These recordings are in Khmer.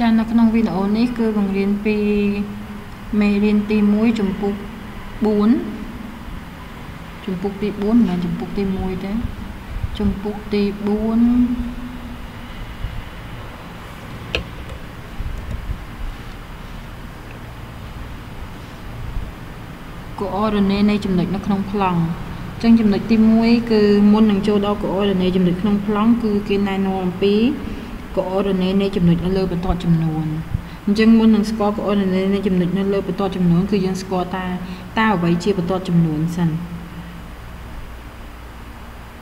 ចានៅក្នុងវីដេអូនេះគឺបង្រៀនពីមេរៀនទី1ចំពុក4ចំពុកទី4មិនមែនចំពុកទី1ទេចំពុកទី4កូអរណេនៃចំណុចនៅក្នុងប្លង់អញ្ចឹងចំណុចទី1គឺមុននឹងចូលដល់កូអរណេចំណុចក្នុងប្លង់គឺគេណែនាំអំពី coordinate នៃចំណុចនៅលើបន្ទាត់ចំនួនអញ្ចឹងមុននឹងស្គាល់ coordinate នៃចំណុចនៅលើបន្ទាត់ចំនួនគឺយើងស្គាល់តាតើអ្វីជាបន្ទាត់ចំនួនសិន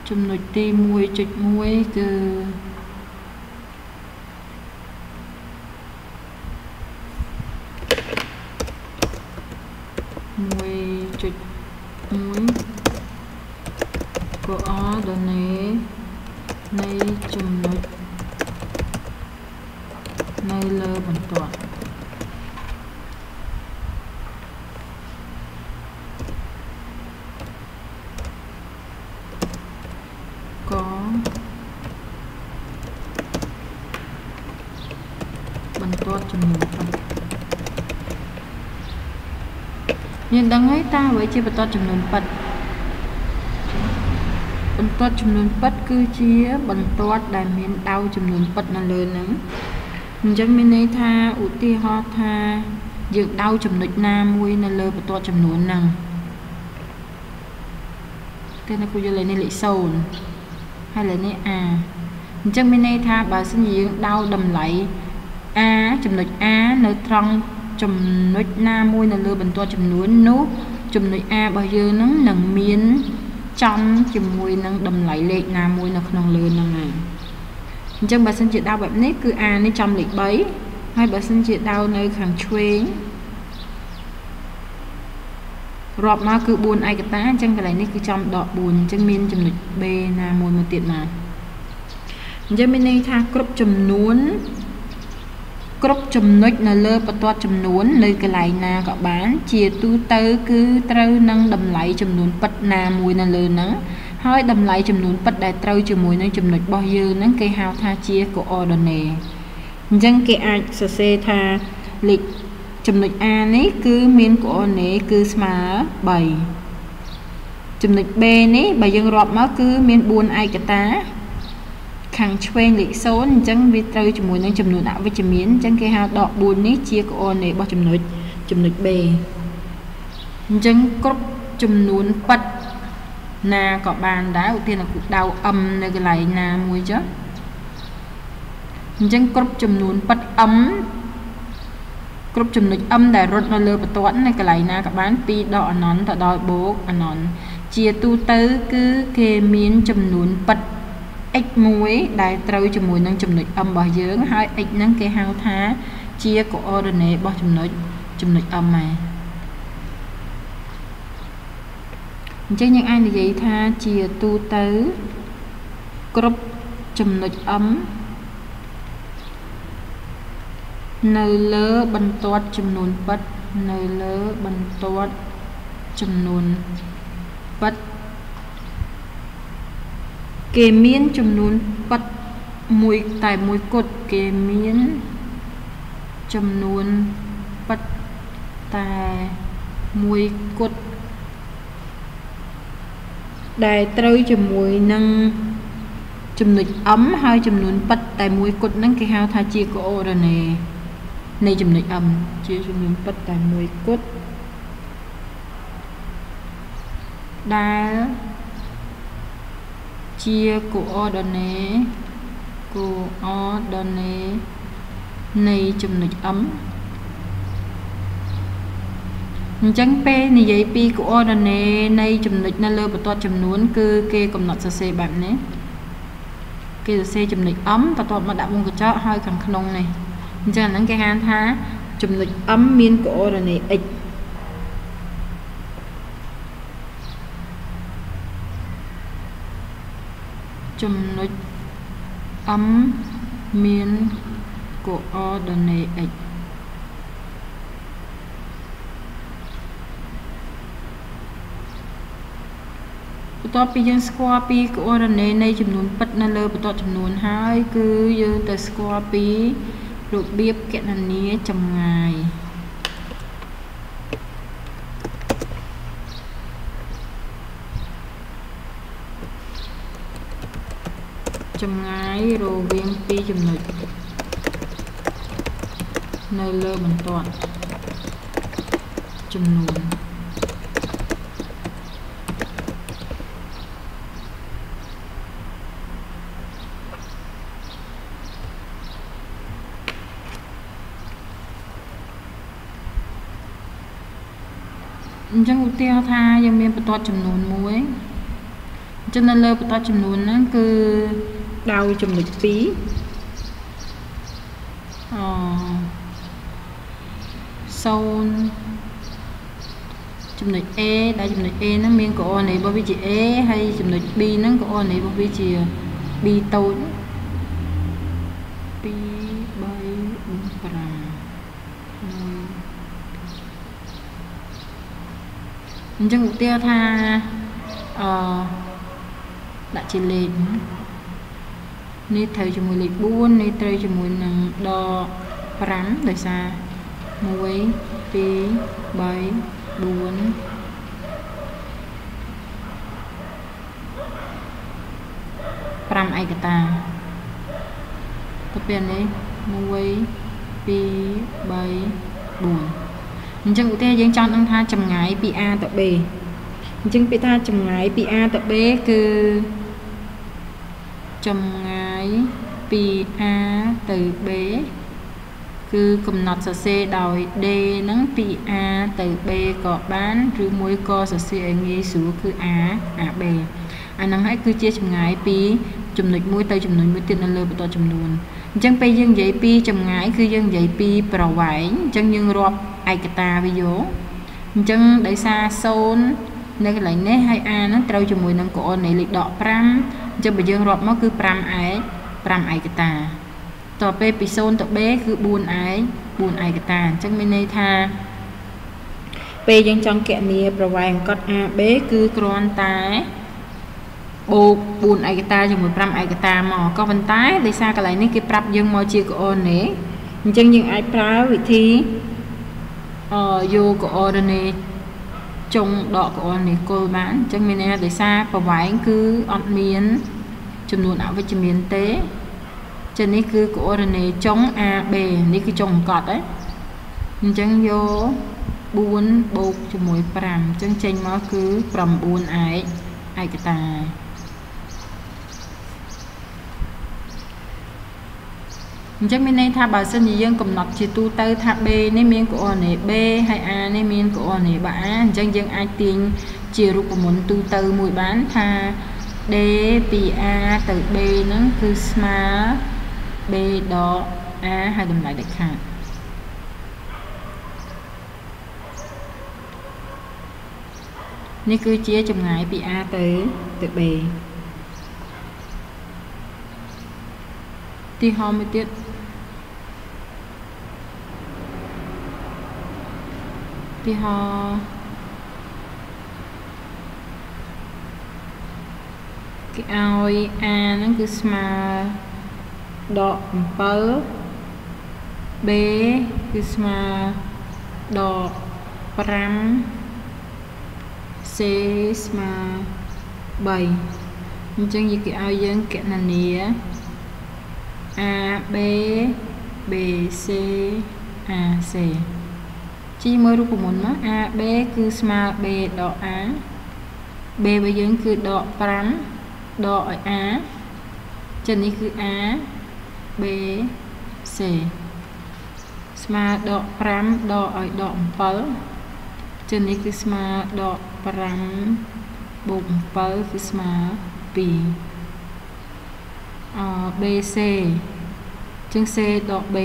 ចំណុចទី1.1គឺ1.1 coordinate នៃចំណុចនៅលើបន្ទាត់កបន្ទាត់ចំនួន5យើងដឹងហើយ តើអ្វីជាបន្ទាត់ចំនួន5បន្ទាត់ចំនួនពិតគឺជាបន្ទាត់ដែលមានដៅចំនួនពិតនៅលើហ្នឹងអញ្ចឹងមានន័យថាឧទាហរណ៍ថាយើងដៅចំណុចណាមួយនៅលើបន្ទាត់ចំនួនហ្នឹងគេនៅគូយកលេខនេះលេខ0ហើយលេខនេះ a អញ្ចឹងមានន័យថាបើសិនជាយើងដៅតម្លៃ a ចំណុច a នៅត្រង់ចំណុចណាមួយនៅលើបន្ទាត់ចំនួននោះ ចំណុច a របស់យើងនឹងនឹងមានចំជាមួយនឹងតម្លៃលេខណាមួយនៅក្នុងលើហ្នឹងហើយអញ្ចឹងបើសិនជាដៅបែបនេះគឺ a នេះចំលេខ3ហើយបើសិនជាដៅនៅខាងឆ្វេងរាប់មកគឺ4ឯកតាអញ្ចឹងកន្លែងនេះគឺចំដក4អញ្ចឹងមានចំណុច B ណាមួយមកទៀតមកអញ្ចឹងមានន័យថាគ្រប់ចំនួន គ្រប់ចំណុចនៅលើបន្ទាត់ចំនួននៅកន្លែងណាក៏បាន ជាទូទៅគឺត្រូវនឹងតម្លៃចំនួនពិតណាមួយនៅលើហ្នឹងហើយតម្លៃចំនួនពិតដែលត្រូវជាមួយនឹងចំណុចរបស់យើងហ្នឹងគេហៅថាជា coordinate អញ្ចឹងគេអាចសរសេរថាលេខចំណុច A នេះគឺមាន coordinate គឺស្មើ3ចំណុច B នេះបើយើងរាប់មកគឺមាន4ឯកតា ខាងឆ្វេងលេខ0អញ្ចឹងវាត្រូវជាមួយនឹងចំនួនអវិជ្ជមានអញ្ចឹងគេហៅដក4នេះជា coordinate របស់ចំណុចចំណុច B អញ្ចឹងគ្រប់ចំនួនប៉ិតណាក៏បានដែរឧទាហរណ៍គឺដៅ m នៅកន្លែងណាមួយចុះអញ្ចឹងគ្រប់ចំនួនប៉ិត m គ្រប់ចំណុច m ដែលរត់នៅលើបន្ទាត់នៅកន្លែងណាក៏បានពីដកអនន្តទៅដល់បូកអនន្តជាទូទៅគឺគេមានចំនួនប៉ិត x មួយដែលត្រូវជាមួយនឹងចំណុច m របស់យើងហើយ x ហ្នឹងគេហៅថាជា coordinate របស់ចំណុចចំណុច m ហ្នឹងអញ្ចឹងយើងអាចនិយាយថាជាទូទៅគ្រប់ចំណុច m នៅលើបន្ទាត់ចំនួនប៉ិតនៅលើបន្ទាត់ចំនួនប៉ិត គេមានចំនួនប៉ិតមួយតែមួយគត់គេមានចំនួនប៉ិតតែមួយគត់ដែលត្រូវជាមួយនឹងចំណុច m ហើយចំនួនប៉ិតតែមួយគត់ហ្នឹងគេហៅថាជា coordinate នៃចំណុច m ជាចំនួនប៉ិតតែមួយគត់ដែល ជា coordinate coordinate នៃចំណុច m អញ្ចឹងពេលនិយាយពី coordinate នៃចំណុចនៅលើបន្ទាត់ចំនួន គឺគេកំណត់សរសេរបែបនេះគេសរសេរចំណុច m បន្ទាប់មកដាក់មុខកញ្ចក់ហើយខាងក្នុងនេះអញ្ចឹងអាហ្នឹងគេហៅថាចំណុច m មាន coordinate x ចំណុច m មាន coordinate x បន្ទាប់ពីយើងស្គាល់ពី coordinate នៃចំនួនពិតនៅលើបន្ទាត់ចំនួនហើយ គឺយើងទៅស្គាល់ពីរបៀបគណនាចម្ងាយ ចម្ងាយរវាងពីរចំណុចនៅលើបន្ទាត់ចំនួនអញ្ចឹងឧទាហរណ៍ថាយើងមានបន្ទាត់ចំនួន1អញ្ចឹងនៅលើបន្ទាត់ចំនួនហ្នឹងគឺ ដោយចំណុច2អ0ចំណុច A ដែលចំណុច A ហ្នឹងមានកូអនីរបស់វាជា A ហើយចំណុច B ហ្នឹងកូអនីរបស់វាជា B តូច2 3 4 5អញ្ចឹងឧទាហរណ៍ថាអឺដាក់ជាលេខ នេះត្រូវជាមួយលេខ4នេះត្រូវជាមួយនឹងដ5ដោយសារ1 2 3 4 5ឯកតាទៅពេលនេះ1 2 3 4អញ្ចឹងឧទាហរណ៍យើងចង់ដឹងថាចម្ងាយពី A ទៅ B អញ្ចឹងពាក្យថាចម្ងាយពី A ទៅ B គឺចម្ងាយ ពី A ទៅ B គឺកំណត់សរសេរដោយ D ហ្នឹងពី A ទៅ B ក៏បានឬមួយក៏សរសេរឲ្យងាយស្រួលគឺ A AB អាហ្នឹងហើយគឺជាចម្ងាយពីចំណុចមួយទៅចំណុចមួយទៀតនៅលើបន្តចំនួនអញ្ចឹងពេលយើងនិយាយពីចម្ងាយគឺយើងនិយាយពីប្រវែងអញ្ចឹងយើងរាប់ឯកតាវាយកអញ្ចឹងដោយសារ0នៅកន្លែងនេះហើយ A ហ្នឹងត្រូវជាមួយនឹងកូននៃលេខដក5អញ្ចឹងបើយើងរាប់មកគឺ5ឯក 5ឯកតាតទៅពេលពី0ទៅ B គឺ4ឯក4ឯកតាអញ្ចឹងមានន័យថាពេលយើងចង់គណនាប្រវែងកត់ AB គឺគ្រាន់តែបូក4ឯកតាជាមួយ5ឯកតាមកក៏ប៉ុន្តែដោយសារកន្លែងនេះគេប្រាប់យើងមកជាកូអឺណេអញ្ចឹងយើងអាចប្រើវិធីអឺយកកូអឺណេចុងដកកូអឺណេគល់បានអញ្ចឹងមានន័យថាដោយសារប្រវែងគឺអត់មាន ចំនួនអវិជ្ជមានទេចឹងនេះគឺកូអឺណេចុង AB នេះគឺចុងអង្កត់ហ៎អញ្ចឹងយក4បូកជាមួយ5អញ្ចឹងចេញមកគឺ9ឯកឯកតាអញ្ចឹងមានន័យថាបើសិនជាយើងកំណត់ជាទូទៅថា B នេះមានកូអឺណេ B ហើយ A នេះមានកូអឺណេបា A អញ្ចឹងយើងអាចទាញជារូបមន្តទូទៅមួយបានថា D ពី A ទៅ B ហ្នឹងគឺស្មើ B ដក A ហើយតម្លៃដាច់ខាតនេះគឺជាចម្ងាយពី A ទៅទៅ B ទីហោមួយទៀតទីហោ គេឲ្យ A ហ្នឹងគឺស្មើដក7 B គឺស្មើដក5 C ស្មើ3អញ្ចឹងគេឲ្យយើងកណនា A B B C A C ជីមើលរូបមន្តមក A B គឺស្មើ B ដក A B របស់យើងគឺដក5 ដកឲ្យ A ចឹងនេះគឺ A B C ស្មើដក5ដកឲ្យដក7ចឹងនេះគឺស្មើដក5បូក7គឺស្មើ2អ BC ជាង C ដក B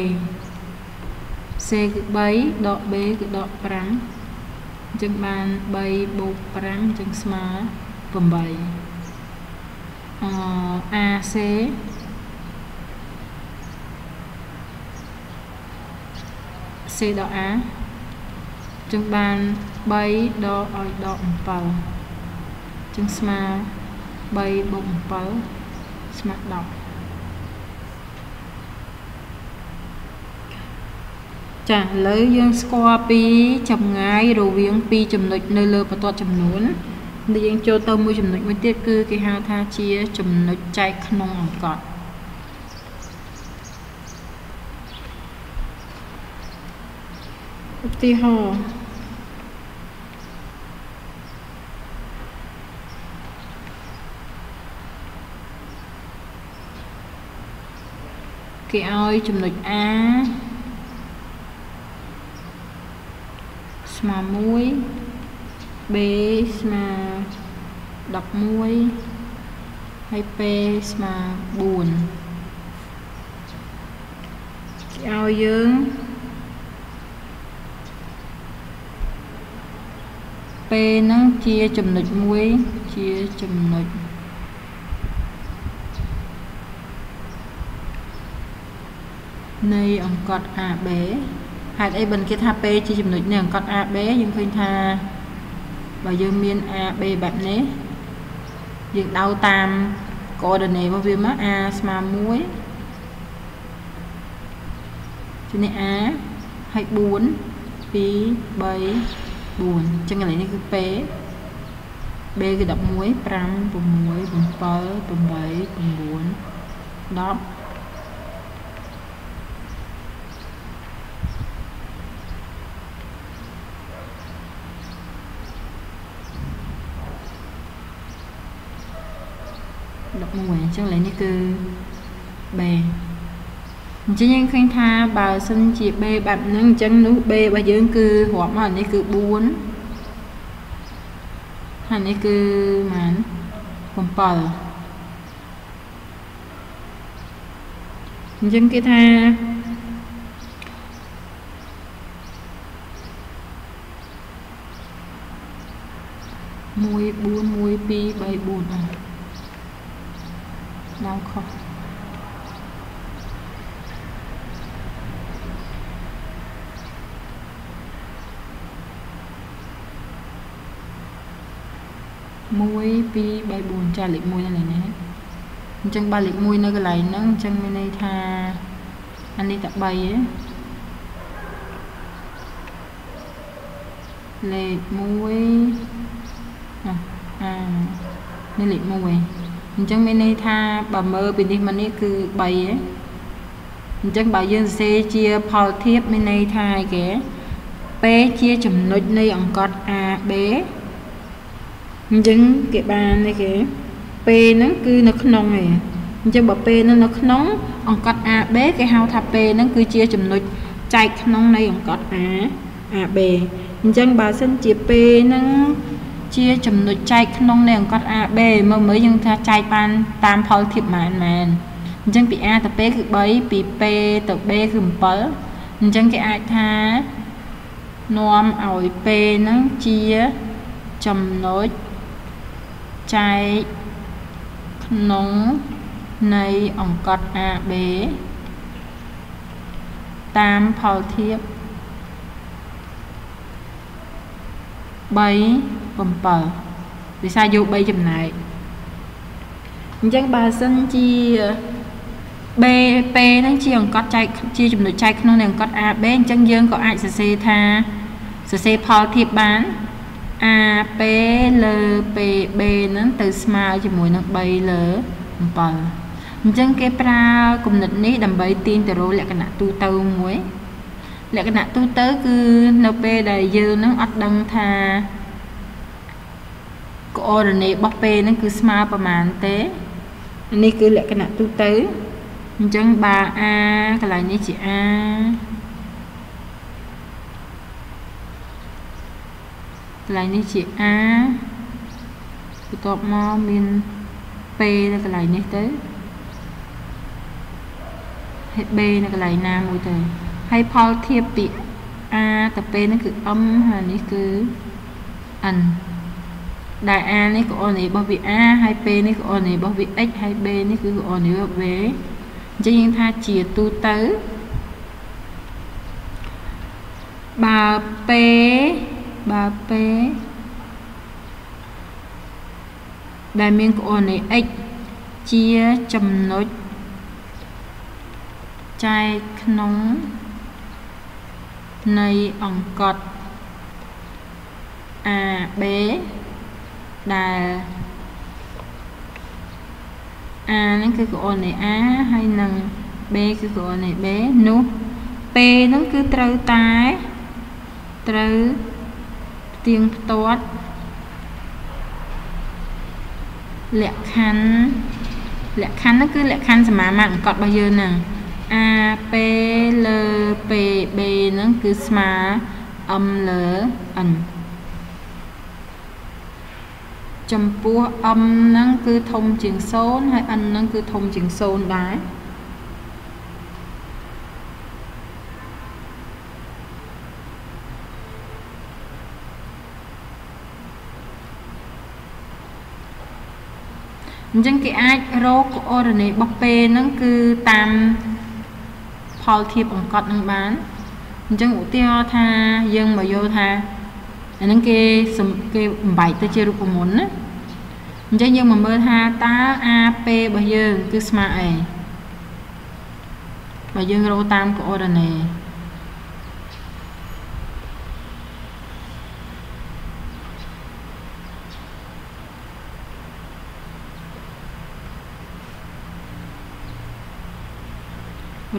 C គឺ3ដក B គឺដក5អញ្ចឹងបាន3បូក5ចឹងស្មើ8អ AC C ដក A ចឹងបាន3ដកឲ្យដក7ចឹងស្មើ3បូក7ស្មើ10ចាឥឡូវយើងស្គាល់ពីចម្ងាយរវាងពីរចំណុចនៅលើបន្ទាត់ចំនួនដែល យើងចូលទៅមួយចំណុចមួយទៀតគឺគេហៅថាជាចំណុចចែកក្នុងអង្កត់ឧទាហរណ៍គេឲ្យចំណុច A ស្មើ1 B ស្មើ11ហើយ P ស្មើ4គេឲ្យយើងពេលហ្នឹងជាចំណុចមួយជាចំណុចនៃអង្កត់ AB ហេតុអីបើគេថា P ជាចំណុចនៃអង្កត់ AB យើងឃើញថា បើយើងមាន AB បែបនេះយើងដៅតាមកូដឺណេរបស់វាមក A ស្មើ1ជំនេះ A ហើយ4 2 3 4អញ្ចឹងកន្លែងនេះគឺ P B គឺ11 5 6 7 8 9 10 11អញ្ចឹងលេខនេះគឺ B អញ្ចឹងយើងឃើញថាបើសិនជា B បែបហ្នឹងអញ្ចឹងនោះ B របស់យើងគឺរាប់មកនេះគឺ4ហើយនេះគឺម៉ាន7អញ្ចឹងគេថាមួយ4 1 2 3 4អឡើ ងខុសមួយពីរបីបួនចាលេខ1នៅនេះអញ្ចឹងបើលេខ1នៅកន្លែងហ្នឹងអញ្ចឹងមានន័យថាអានេះតែ3ឯងលេខ1អានេះលេខ1 អញ្ចឹងមានន័យថាបើមើលពីនេះមកនេះគឺ3ឯងអញ្ចឹងបើយើងសរសេរជាផលធៀបមានន័យថាគេ P ជាចំណុចនៃអង្កត់ AB អញ្ចឹងគេបាននេះគេ P ហ្នឹងគឺនៅក្នុងឯងអញ្ចឹងបើ P ហ្នឹងនៅក្នុងអង្កត់ AB គេហៅថា P ហ្នឹងគឺជាចំណុចចែកក្នុងនៃអង្កត់ A AB អញ្ចឹងបើសិនជា P ហ្នឹង ជាចំណុចចែកក្នុងនៃអង្កត់ AB មើលមើលយើងថាចែកបានតាមផលធៀបមែនមែនអញ្ចឹងពី A ទៅ P គឺ3ពី P ទៅ B គឺ7អញ្ចឹងគេអាចថានាំឲ្យ P ហ្នឹងជាចំណុចចែកក្នុងនៃអង្កត់ AB តាមផលធៀប3 7វិសាយក3ចំណែកអញ្ចឹងបើសិនជា B P ហ្នឹងជាអង្កត់ចែកជាចំណុចចែកក្នុងនៃអង្កត់ AB អញ្ចឹងយើងក៏អាចសរសេរថាសរសេរផលធៀបបាន AP លើ PB ហ្នឹងទៅស្មើជាមួយនឹង3លើ7អញ្ចឹងគេប្រើគំនិតនេះដើម្បីទាញទៅរកលក្ខណៈទូទៅមួយលក្ខណៈទូទៅគឺនៅពេលដែលយើងនឹងអត់ដឹងថាកូ អូរ៉េណេរបស់ពេលហ្នឹងគឺស្មើប្រមាណទេនេះគឺលក្ខណៈទូទៅអញ្ចឹងបើ A កន្លែងនេះជា A កន្លែងនេះជា A បន្ទាប់មកមាន P នៅកន្លែងនេះទៅហើយ B នៅកន្លែងណាមួយទៅហើយផលធៀបពី A ទៅ P ហ្នឹងគឺ M ហើយនេះគឺ N ដែល a នេះគឺ ordinate របស់វា a ហើយ p នេះគឺ ordinate របស់វា x ហើយ b នេះគឺ ordinate របស់វាអញ្ចឹងយើងថាជាទូទៅបើ p បើ p ដែលមាន coordinate x ជាចំណុចចែកក្នុងនៃអង្កត់ AB ដែល A ហ្នឹងគឺកូននៃ A ហើយនឹង B គឺកូននៃ B នោះ P ហ្នឹងគឺត្រូវតែត្រូវផ្ទៀងផ្ទាត់លក្ខខណ្ឌលក្ខខណ្ឌហ្នឹងគឺលក្ខខណ្ឌសមាមាត្រអង្កត់របស់យើងហ្នឹង AP លើ PB ហ្នឹងគឺស្មើ M លើ N ចំពោះ m ហ្នឹងគឺធំជាង0ហើយ n ហ្នឹងគឺធំជាង0ដែរអញ្ចឹងគេអាចរកកូអូរ៉ាណេរបស់ពេលហ្នឹងគឺតាមផលធៀបអង្កត់នឹងបានអញ្ចឹងឧទាហរណ៍ថាយើងមកយកថា អាហ្នឹងគេគេបំបែកទៅជារូបមន្តណាអញ្ចឹងយើងមកមើលថាតើ AP របស់យើងគឺស្មើអីបើយើងរកតាមកូអូរ៉ាណេ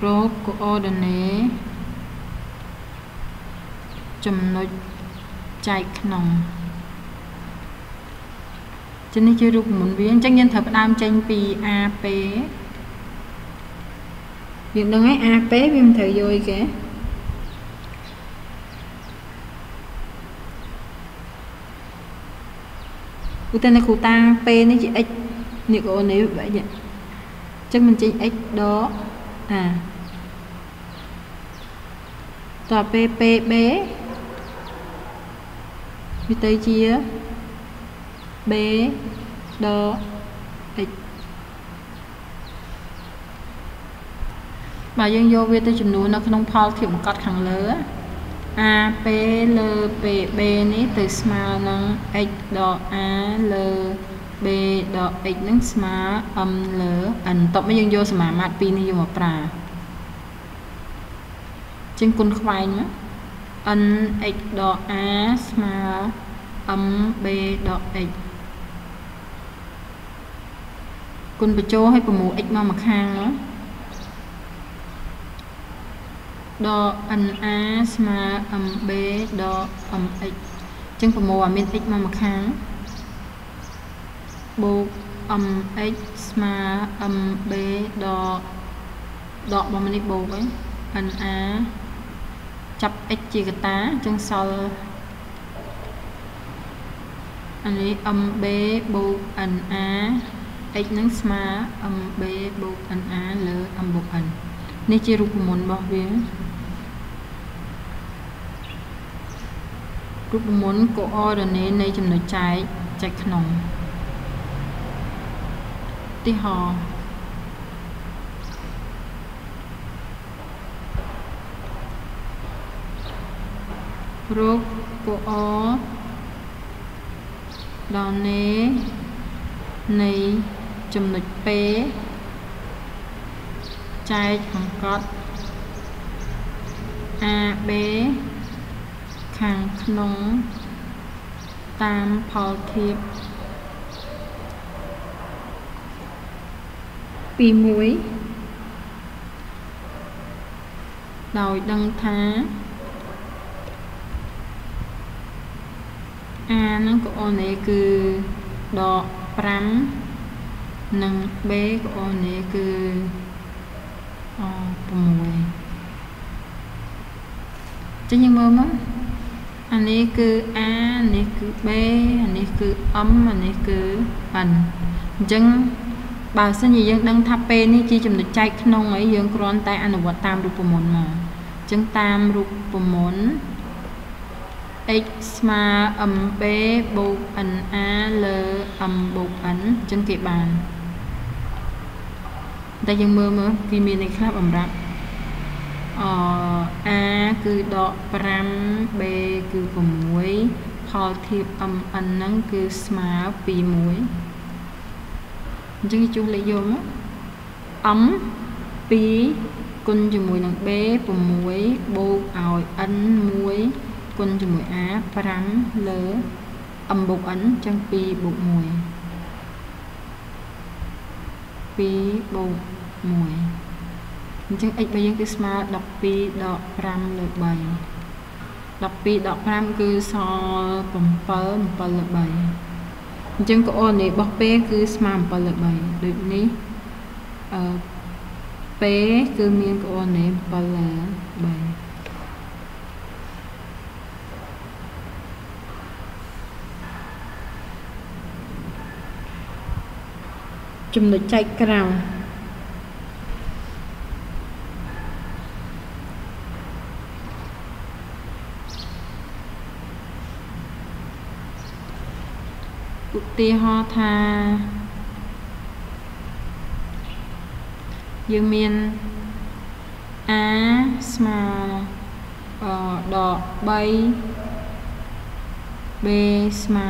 រកកូអូរ៉ាណេចំណុច ចែកក្នុងចឹងនេះជារូបមន្តវាអញ្ចឹងយើងត្រូវផ្ដើមចេញពី AP យើងដឹងហើយ AP វាមិនត្រូវយកអីគេឧទាហរណ៍គ្រូតា P នេះជា x នេះក៏នេះបែបអញ្ចឹងមិនចេញ x ដកអាតទៅ PB វាទៅជា b ដ x បើយើងយកវាទៅចំនួននៅក្នុងផលធៀបបង្កត់ខាងលើ AP លើ PB នេះទៅស្មើនឹង x ដក A លើ B ដក x នឹងស្មើ m លើ n តបមកយើងយកសមាមាត្រពីរនេះយកមកប្រើជាងគុណខ្វែងម ក n x ដក A ស្មើ m b ដក x គុណបញ្ចូលឲ្យប្រមូល x មកម្ខាងដក na ស្មើ mb ដក mx អញ្ចឹងប្រមូលឲ្យមាន x មកម្ខាងបូក mx ស្មើ mb ដកដករបស់នេះបូកហ្នឹង na ចាប់ x ជាកតាអញ្ចឹងសល់អានេះ mb បូក na x នឹងស្មើ mb បូក na លើ m បូក n នេះជារូបមន្តរបស់វារូបមន្តកូអូរ៉ាណេនៃចំណុចចែកចែកក្នុងទីហោ រោគកូអូដល់ណេនៃចំណុច P ចែកអង្កត់ AB ខាងក្នុង តាមផលធៀបពី1ដោយដឹងថា A ហ្នឹងកូអូនេគឺដក5និង B កូអូនេគឺអ6ចឹងយើងមើលមកអានេះគឺ A អានេះគឺ B អានេះគឺ M អានេះគឺ N អញ្ចឹងបើសិនជាយើងដឹងថាពេលនេះជាចំណុចចែកក្នុងហើយយើងគ្រាន់តែអនុវត្តតាមរូបមន្តមកអញ្ចឹងតាមរូបមន្ត x ស្មើ mb បូក na លើ m បូក n អញ្ចឹងគេបានតែយើងមើលមើលគេមានអីខ្លះបំរាប់អ a គឺដក 5b គឺ6ផលធៀប mn ហ្នឹងគឺស្មើ21អញ្ចឹងគេជួសលេខយកមក m 2គុណជាមួយនឹង b 6បូកឲ្យ n 1 គុណជាមួយ a 5លើ m បូក n ចឹង2បូក1 2បូក1អញ្ចឹង x របស់យើងគឺស្មើ12ដក5លើ3 12ដក5គឺសល់7 7លើ3អញ្ចឹងកូអូនីរបស់ពេលគឺស្មើ7លើ3ដូចនេះអឺពេលគឺមានកូអូនី7លើ3 ចំណុចចែកក្រៅឧទាហរណ៍ថាយើងមាន a ស្មើអដក3 b ស្មើ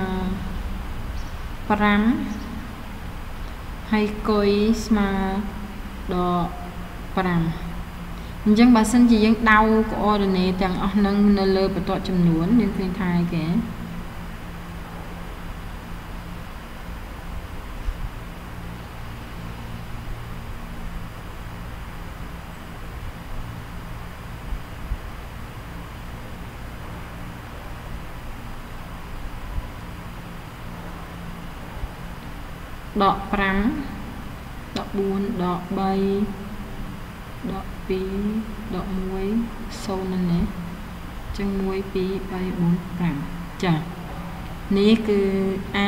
5 ហើយគុយស្មើដក5អញ្ចឹងបើសិនជាយើងដៅ coordinate ទាំងអស់នឹងនៅលើបន្ទាត់ចំនួនយើងឃើញថាគេ ដក5ដក4ដក3ដក2ដក1 0นั่นណាចឹង1 2 3 4 5ចានេះគឺ A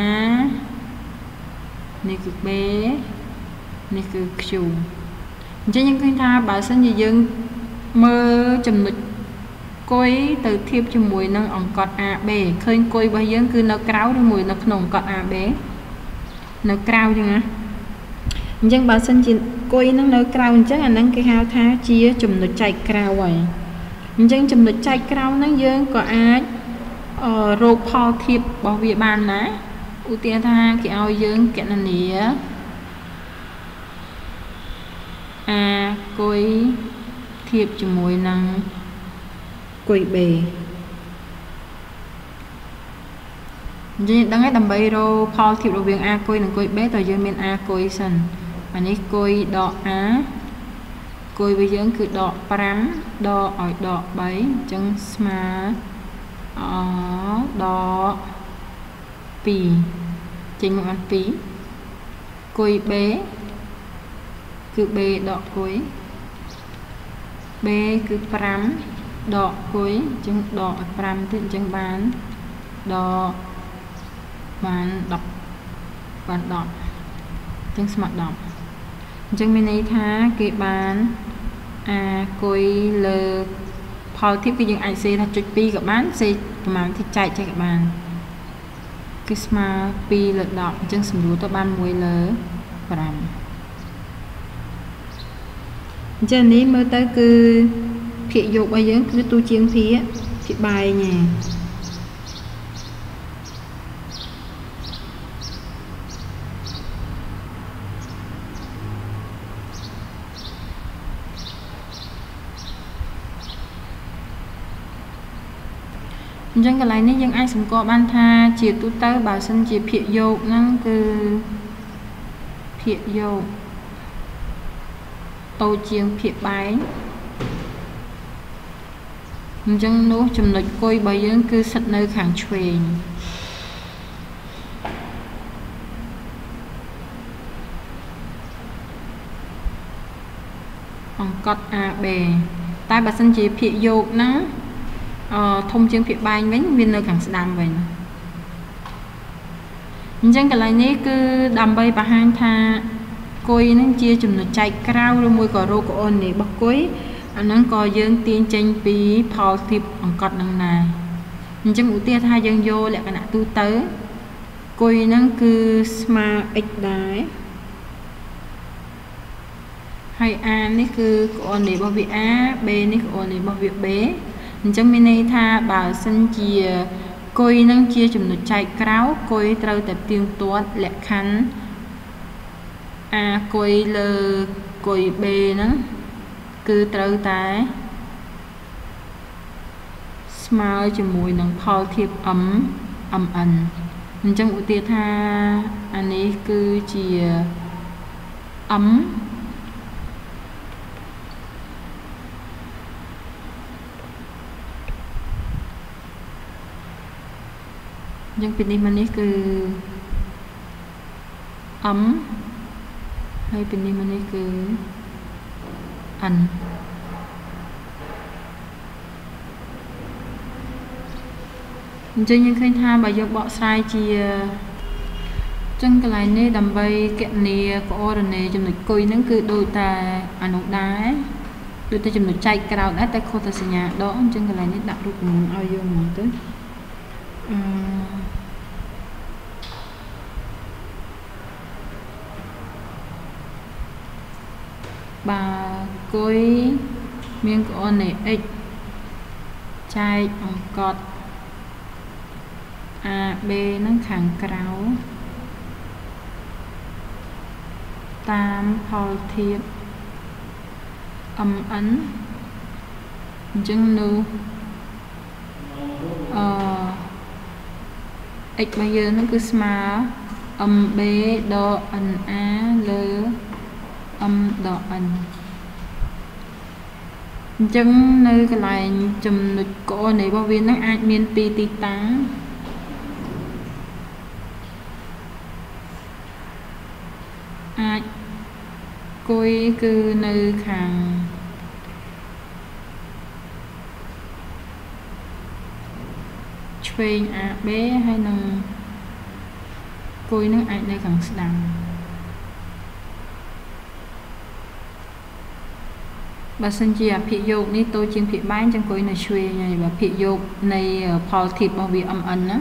នេះគឺ B នេះគឺ Q អញ្ចឹងយើងឃើញថាបើសិនជាយើងមើលចំណុចគុយទៅធៀបជាមួយនឹងអង្កត់ AB ឃើញគុយរបស់យើងគឺនៅក្រៅឬមួយនៅក្នុងអង្កត់ AB នៅក្រៅចឹងណាអញ្ចឹងបើសិនជាគុយនឹងនៅក្រៅអញ្ចឹងអាហ្នឹងគេហៅថាជាចំណុចចែកក្រៅហើយអញ្ចឹងចំណុចចែកក្រៅហ្នឹងយើងក៏អាចរកផលធៀបរបស់វាបានណាឧទាហរណ៍ថាគេឲ្យយើងកណនាអាគុយធៀបជាមួយនឹងគុយ B អញ្ចឹងដឹងហើយដើម្បីរកផលធៀបរវាង a គុយនិងគុយ b តើយើងមាន a គុយសិនអានេះគុយដក a គុយរបស់យើងគឺដក5ដកឲ្យដក3អញ្ចឹងស្មើអដក2ចេញមកបាន2គុយ b គឺ b ដកគុយ b គឺ5ដកគុយអញ្ចឹងដកឲ្យ5ទៀតអញ្ចឹងបានដក បាន10បាន10អញ្ចឹងស្មើ10អញ្ចឹងមានន័យថាគេបានអាគុយលើផលធៀបគឺយើងអាចសេថាចុច2ក៏បានសេប្រហែលទីចែកចេះក៏បានគឺស្មើ2លើ10អញ្ចឹងសម្រួលទៅបាន1លើ5អញ្ចឹងនេះមើលទៅគឺភាគយករបស់យើងគឺទូជាងភាគភាគបែងណាអ ចឹងកន្លែងនេះយើងអាចសម្គាល់បានថាជាទូទៅបើសិនជាភាគយកហ្នឹងគឺភាគយកតូចជាងភាគបែងអញ្ចឹងនោះចំណុចគុយរបស់យើងគឺស្ថិតនៅខាងឆ្វេងអង្កត់ AB តែបើសិនជាភាគយកហ្នឹងអ ធំជាងភាគបែងវិញវានៅខាងស្ដាំវិញអញ្ចឹងកន្លែងនេះគឺដើម្បីបង្ហាញថាគុយនឹងជាចំណុចចែកក្រៅឬមួយក៏រោគអូននេះរបស់គុយអាហ្នឹងក៏យើងទាញចេញពីផលទីបអង្កត់នឹងដែរអញ្ចឹងឧទាហរណ៍ថាយើងយកលក្ខណៈទូទៅគុយហ្នឹងគឺស្មើ x ដែរហើយ a នេះគឺក្អូននេះរបស់វា a b នេះក្អូននេះរបស់វា b អញ្ចឹងមានន័យថាបើសិនជាគុយនឹងជាចំណុចចែកក្រៅគុយត្រូវតែទៀងទាត់លក្ខខណ្ឌ A គុយលើគុយ B ហ្នឹងគឺត្រូវតែស្មើជាមួយនឹងផលធៀប m mn អញ្ចឹងឧទាហរណ៍ថាអានេះគឺជា m អញ្ចឹងពីនេះមកនេះគឺ m ហើយពីនេះមកនេះគឺ n អញ្ចឹងយើងឃើញថាបើយើងបកស្រាយជាចឹងកន្លែងនេះដើម្បីកណនីកអរណេចំណុចគុយហ្នឹងគឺដូចតែអានោះដែរដូចតែចំណុចចែកក្រោតដែរតែខុសតែសញ្ញាដកអញ្ចឹងកន្លែងនេះដាក់រូបមន្តឲ្យយើងហ្មងទៅអឺ 1មានក្អននៃ x ចែកអង្កត់ AB នឹងខាងក្រៅតាមផលធៀប MN អញ្ចឹងនៅអឺ x របស់យើងនឹងគឺស្មើ MB ដល់ NA លើ M ដល់ N អញ្ចឹងនៅកន្លែងចំណុចកនៃរបស់វានឹងអាចមានពីរទីតាំងអាចគួយគឺនៅខាងឆ្វេង AB ហើយនឹងគួយនឹងអាចនៅខាងស្ដាំ បើសិនជាអភិយោគនេះតូចជាងភាគបែនចឹងគួយនៅឆ្វេងហើយបើភាគយោគនៃផលធៀបរបស់វា MN ណា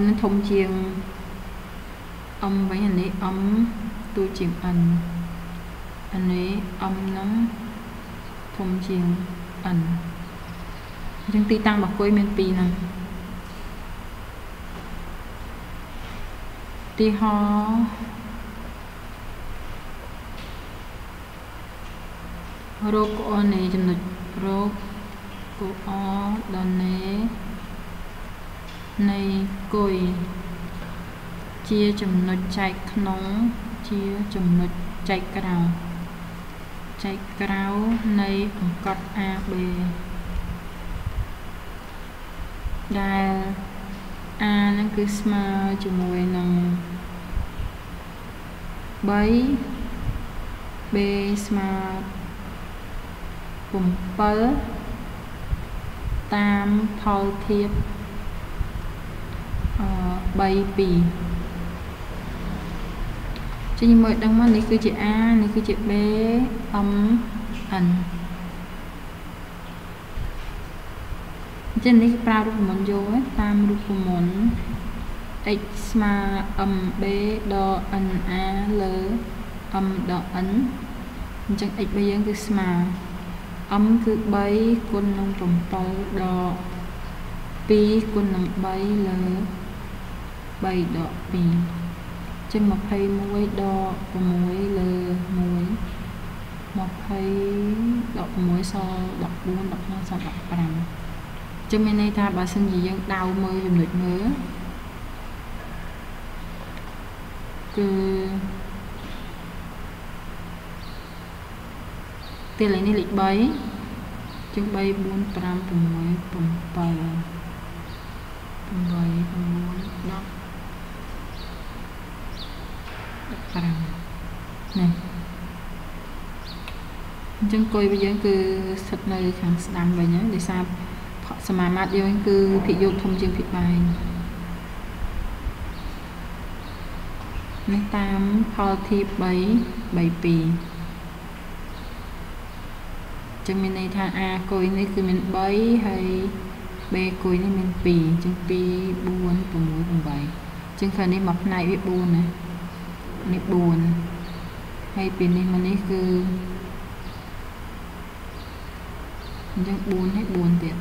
N ធំជាង M វិញអានេះ M ទូជាង N អានេះ M ហ្នឹងធំជាង N អញ្ចឹងទីតាំងរបស់គួយមានពីរហ្នឹងទីហោ រោគអនេចំណុចរោគកអដនេនៃគុយជាចំណុចចែកក្នុងជាចំណុចចែកក្រៅចែកក្រៅនៃអង្កត់ AB ដែល A ហ្នឹងគឺស្មើជាមួយនឹង3 B ស្មើ 7តាមផលធៀបអឺ3 2ចេញមើលដឹងមកនេះគឺជា A នេះគឺជា B M N អញ្ចឹងនេះប្រើរូបមន្តយកតាមរូបមន្ត x ស្មើ mb ដក na លើ m ដក n អញ្ចឹង x របស់យើងគឺស្មើ m គឺ3គុណនឹង7ដក2គុណនឹង3លើ3ដក2ចឹង21ដក6លើ1 20ដក6សល់14 15សល់15ចឹងមានន័យថាបើសិនជាយើងដៅមើលចំណុចមើលគឺ ទីលេខនេះលេខ3ចឹង3 4 5 6 7 8 9 10 15នេះអញ្ចឹងគុយរបស់យើងគឺស្ថិតនៅខាងស្ដាំវិញហើយដោយសារសមាមាត្រយើងគឺភាគយកធំជាងភាគបែងនេះតាមផលធៀប3 32 ចឹងមានន័យថា A គុយនេះគឺមាន3ហើយ B គុយនេះមាន2អញ្ចឹង2 4 6 8ចឹងខាងនេះមកផ្នែកវា4ណានេះ4ហើយពីនេះមកនេះគឺអញ្ចឹង4ហើយ4ទៀត